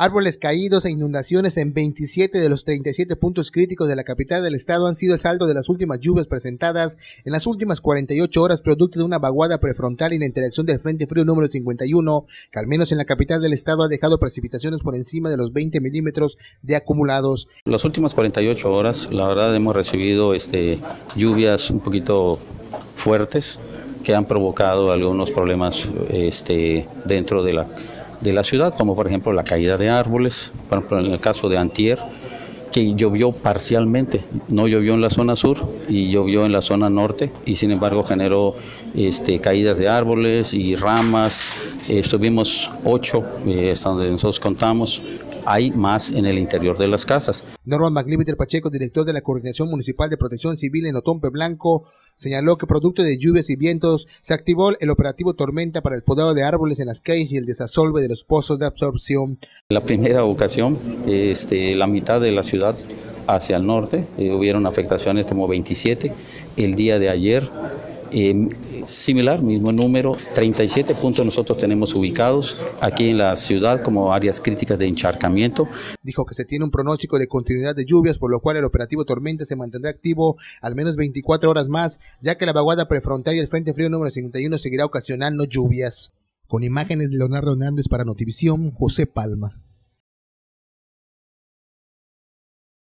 Árboles caídos e inundaciones en 27 de los 37 puntos críticos de la capital del estado han sido el saldo de las últimas lluvias presentadas en las últimas 48 horas producto de una vaguada prefrontal y la interacción del Frente Frío número 51, que al menos en la capital del estado ha dejado precipitaciones por encima de los 20 milímetros de acumulados. Las últimas 48 horas, la verdad, hemos recibido este, lluvias un poquito fuertes que han provocado algunos problemas este, dentro de la de la ciudad, como por ejemplo la caída de árboles, por ejemplo en el caso de Antier, que llovió parcialmente, no llovió en la zona sur y llovió en la zona norte y sin embargo generó este, caídas de árboles y ramas, estuvimos ocho, eh, hasta donde nosotros contamos, hay más en el interior de las casas. Norman McLimiter Pacheco, director de la Coordinación Municipal de Protección Civil en Otompe Blanco, señaló que producto de lluvias y vientos se activó el operativo Tormenta para el podado de árboles en las calles y el desasolve de los pozos de absorción. La primera ocasión, este, la mitad de la ciudad hacia el norte, eh, hubieron afectaciones como 27. El día de ayer eh, similar, mismo número, 37 puntos nosotros tenemos ubicados aquí en la ciudad como áreas críticas de encharcamiento. Dijo que se tiene un pronóstico de continuidad de lluvias, por lo cual el operativo Tormenta se mantendrá activo al menos 24 horas más, ya que la vaguada prefrontal y el Frente Frío número 51 seguirá ocasionando lluvias. Con imágenes de Leonardo Hernández para Notivisión, José Palma.